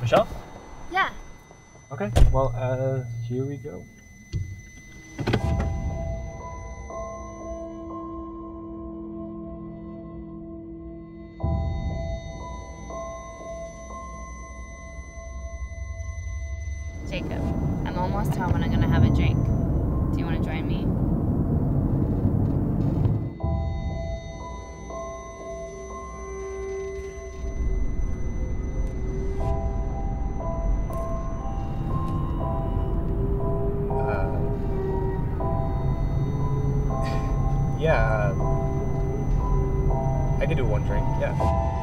Michelle? Yeah. Okay, well, uh, here we go. Jacob, I'm almost home and I'm gonna have a drink. Do you wanna join me? Yeah, uh, I could do one drink, yeah.